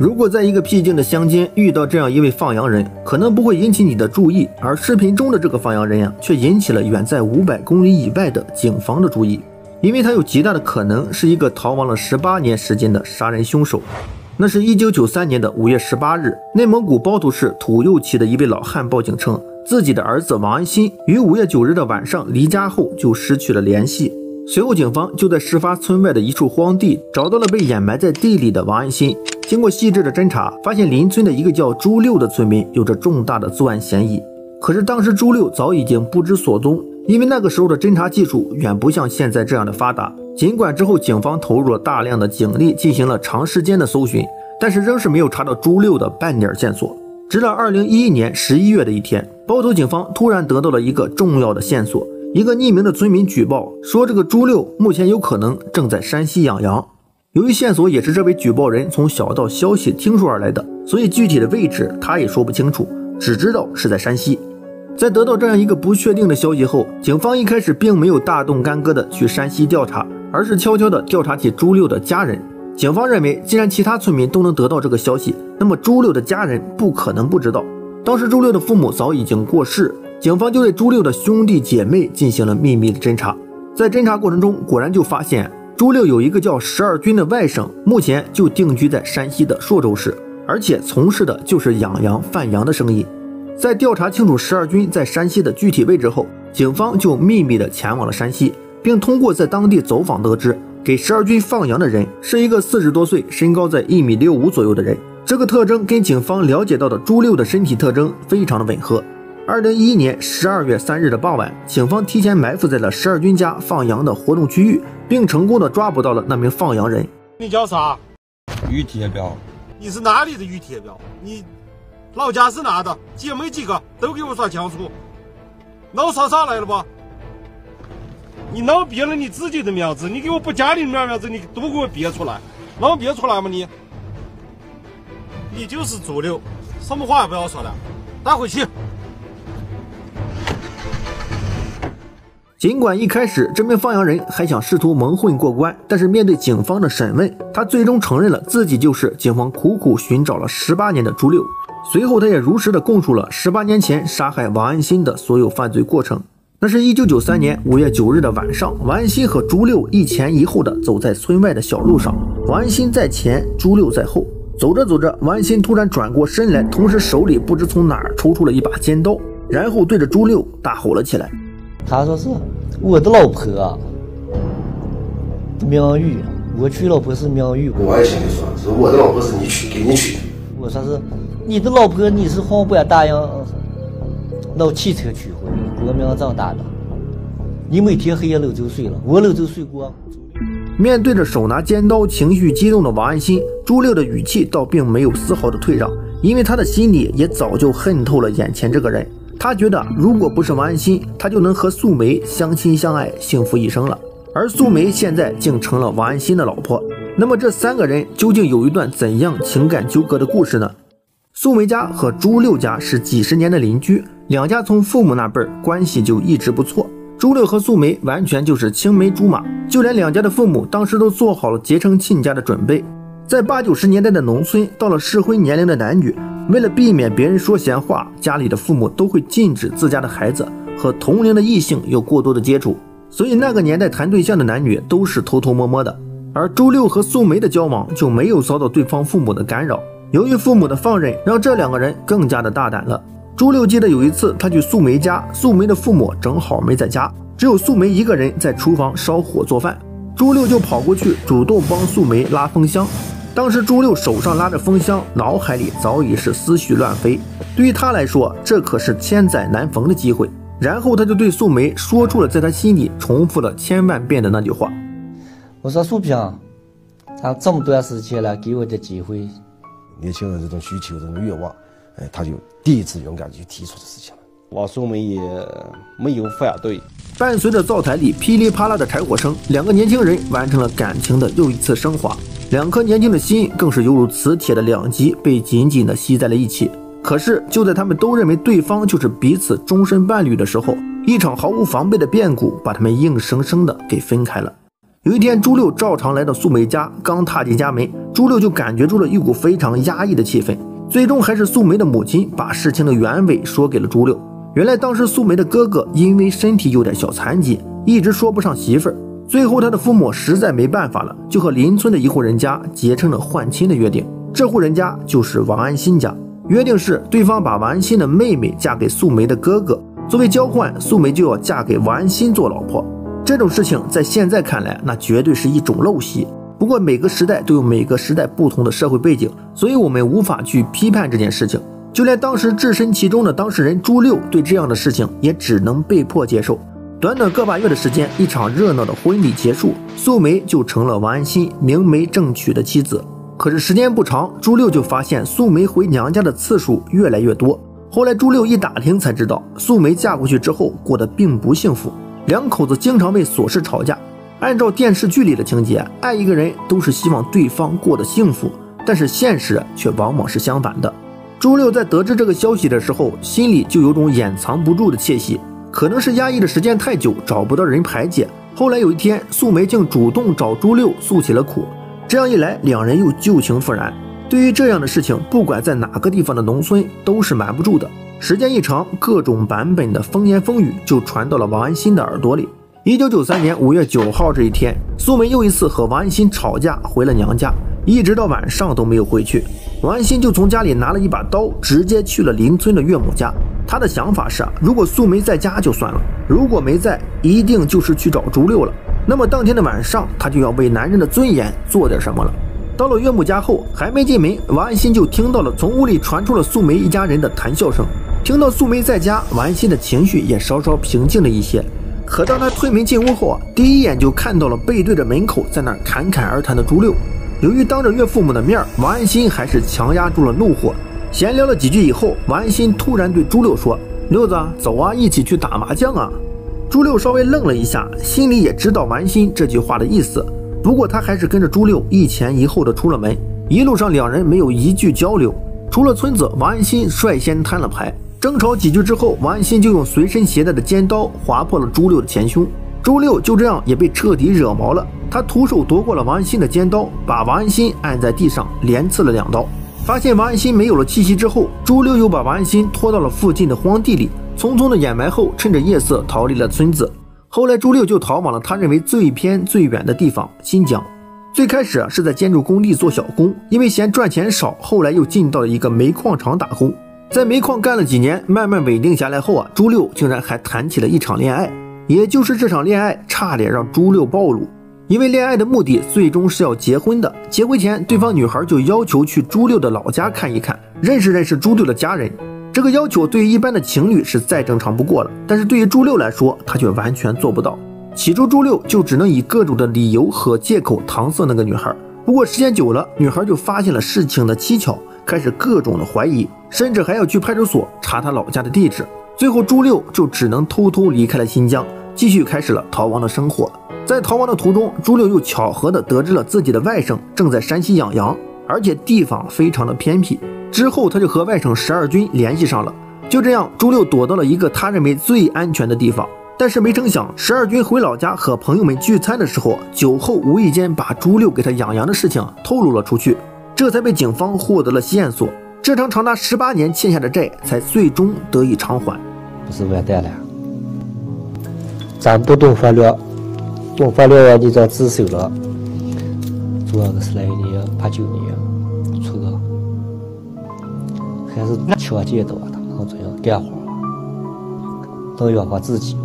如果在一个僻静的乡间遇到这样一位放羊人，可能不会引起你的注意，而视频中的这个放羊人呀，却引起了远在五百公里以外的警方的注意，因为他有极大的可能是一个逃亡了十八年时间的杀人凶手。那是一九九三年的五月十八日，内蒙古包头市土右旗的一位老汉报警称，自己的儿子王安新于五月九日的晚上离家后就失去了联系。随后，警方就在事发村外的一处荒地找到了被掩埋在地里的王安新。经过细致的侦查，发现邻村的一个叫朱六的村民有着重大的作案嫌疑。可是当时朱六早已经不知所踪，因为那个时候的侦查技术远不像现在这样的发达。尽管之后警方投入了大量的警力进行了长时间的搜寻，但是仍是没有查到朱六的半点线索。直到二零一一年十一月的一天，包头警方突然得到了一个重要的线索：一个匿名的村民举报说，这个朱六目前有可能正在山西养羊。由于线索也是这位举报人从小道消息听说而来的，所以具体的位置他也说不清楚，只知道是在山西。在得到这样一个不确定的消息后，警方一开始并没有大动干戈的去山西调查。而是悄悄地调查起朱六的家人。警方认为，既然其他村民都能得到这个消息，那么朱六的家人不可能不知道。当时朱六的父母早已经过世，警方就对朱六的兄弟姐妹进行了秘密的侦查。在侦查过程中，果然就发现朱六有一个叫十二军的外甥，目前就定居在山西的朔州市，而且从事的就是养羊贩羊的生意。在调查清楚十二军在山西的具体位置后，警方就秘密的前往了山西。并通过在当地走访得知，给十二军放羊的人是一个四十多岁、身高在一米六五左右的人。这个特征跟警方了解到的朱六的身体特征非常的吻合。二零一一年十二月三日的傍晚，警方提前埋伏在了十二军家放羊的活动区域，并成功的抓捕到了那名放羊人。你叫啥？于铁彪。你是哪里的于铁彪？你老家是哪的？姐妹几个？都给我说清楚。闹啥啥来了吧？你闹别了你自己的名字，你给我把家里面名字你都给我别出来，能别出来吗你？你就是猪六，什么话也不要说了，带回去。尽管一开始这名放羊人还想试图蒙混过关，但是面对警方的审问，他最终承认了自己就是警方苦苦寻找了十八年的朱六。随后，他也如实的供述了十八年前杀害王安新的所有犯罪过程。那是一九九三年五月九日的晚上，王安新和朱六一前一后的走在村外的小路上，王安新在前，朱六在后。走着走着，王安新突然转过身来，同时手里不知从哪儿抽出了一把尖刀，然后对着朱六大吼了起来：“他说是我的老婆，苗玉，我娶老婆是苗玉。”王安新就说：“是我的老婆是你娶，给你娶。”我说是你的老婆，你是黄不答应闹汽车娶婚。国民长大的，你每天黑夜搂就睡了，我搂就睡过。面对着手拿尖刀、情绪激动的王安心，朱六的语气倒并没有丝毫的退让，因为他的心里也早就恨透了眼前这个人。他觉得，如果不是王安新，他就能和素梅相亲相爱，幸福一生了。而素梅现在竟成了王安新的老婆，那么这三个人究竟有一段怎样情感纠葛的故事呢？素梅家和朱六家是几十年的邻居。两家从父母那辈儿关系就一直不错，朱六和素梅完全就是青梅竹马，就连两家的父母当时都做好了结成亲家的准备。在八九十年代的农村，到了适婚年龄的男女，为了避免别人说闲话，家里的父母都会禁止自家的孩子和同龄的异性有过多的接触，所以那个年代谈对象的男女都是偷偷摸摸的。而朱六和素梅的交往就没有遭到对方父母的干扰，由于父母的放任，让这两个人更加的大胆了。朱六记得有一次，他去素梅家，素梅的父母正好没在家，只有素梅一个人在厨房烧火做饭。朱六就跑过去，主动帮素梅拉风箱。当时朱六手上拉着风箱，脑海里早已是思绪乱飞。对于他来说，这可是千载难逢的机会。然后他就对素梅说出了在他心里重复了千万遍的那句话：“我说素萍，他这么段时间了，给我的机会，年轻人这种需求，这种愿望。”哎，他就第一次勇敢去提出的事情了。王素梅也没有反对。伴随着灶台里噼里啪啦的柴火声，两个年轻人完成了感情的又一次升华。两颗年轻的心更是犹如磁铁的两极，被紧紧的吸在了一起。可是，就在他们都认为对方就是彼此终身伴侣的时候，一场毫无防备的变故把他们硬生生的给分开了。有一天，朱六照常来到素梅家，刚踏进家门，朱六就感觉出了一股非常压抑的气氛。最终还是素梅的母亲把事情的原委说给了朱六。原来当时素梅的哥哥因为身体有点小残疾，一直说不上媳妇儿。最后他的父母实在没办法了，就和邻村的一户人家结成了换亲的约定。这户人家就是王安心家。约定是对方把王安心的妹妹嫁给素梅的哥哥，作为交换，素梅就要嫁给王安心做老婆。这种事情在现在看来，那绝对是一种陋习。不过每个时代都有每个时代不同的社会背景，所以我们无法去批判这件事情。就连当时置身其中的当事人朱六，对这样的事情也只能被迫接受。短短个把月的时间，一场热闹的婚礼结束，素梅就成了王安心明媒正娶的妻子。可是时间不长，朱六就发现素梅回娘家的次数越来越多。后来朱六一打听才知道，素梅嫁过去之后过得并不幸福，两口子经常为琐事吵架。按照电视剧里的情节，爱一个人都是希望对方过得幸福，但是现实却往往是相反的。朱六在得知这个消息的时候，心里就有种掩藏不住的窃喜，可能是压抑的时间太久，找不到人排解。后来有一天，素梅竟主动找朱六诉起了苦，这样一来，两人又旧情复燃。对于这样的事情，不管在哪个地方的农村都是瞒不住的。时间一长，各种版本的风言风语就传到了王安心的耳朵里。一九九三年五月九号这一天，素梅又一次和王安心吵架，回了娘家，一直到晚上都没有回去。王安心就从家里拿了一把刀，直接去了邻村的岳母家。他的想法是啊，如果素梅在家就算了，如果没在，一定就是去找朱六了。那么当天的晚上，他就要为男人的尊严做点什么了。到了岳母家后，还没进门，王安心就听到了从屋里传出了素梅一家人的谈笑声。听到素梅在家，王安心的情绪也稍稍平静了一些。可当他推门进屋后啊，第一眼就看到了背对着门口在那侃侃而谈的朱六。由于当着岳父母的面，王安心还是强压住了怒火。闲聊了几句以后，王安心突然对朱六说：“六子，走啊，一起去打麻将啊！”朱六稍微愣了一下，心里也知道王安心这句话的意思，不过他还是跟着朱六一前一后的出了门。一路上两人没有一句交流，出了村子，王安心率先摊了牌。争吵几句之后，王安心就用随身携带的尖刀划破了朱六的前胸。朱六就这样也被彻底惹毛了，他徒手夺过了王安心的尖刀，把王安心按在地上连刺了两刀。发现王安心没有了气息之后，朱六又把王安心拖到了附近的荒地里，匆匆的掩埋后，趁着夜色逃离了村子。后来朱六就逃往了他认为最偏最远的地方——新疆。最开始是在建筑工地做小工，因为嫌赚钱少，后来又进到了一个煤矿厂打工。在煤矿干了几年，慢慢稳定下来后啊，朱六竟然还谈起了一场恋爱。也就是这场恋爱，差点让朱六暴露。因为恋爱的目的最终是要结婚的，结婚前对方女孩就要求去朱六的老家看一看，认识认识朱六的家人。这个要求对于一般的情侣是再正常不过了，但是对于朱六来说，他却完全做不到。起初朱六就只能以各种的理由和借口搪塞那个女孩。不过时间久了，女孩就发现了事情的蹊跷。开始各种的怀疑，甚至还要去派出所查他老家的地址。最后，朱六就只能偷偷离开了新疆，继续开始了逃亡的生活。在逃亡的途中，朱六又巧合的得知了自己的外甥正在山西养羊，而且地方非常的偏僻。之后，他就和外甥十二军联系上了。就这样，朱六躲到了一个他认为最安全的地方。但是没成想，十二军回老家和朋友们聚餐的时候，酒后无意间把朱六给他养羊的事情透露了出去。这才被警方获得了线索，这场长达十八年欠下的债才最终得以偿还。不是完蛋了？咱不动法律，动法律你这自首了。主要是来年八九年出个，还是强奸的吧？他们这样干活，都养活自己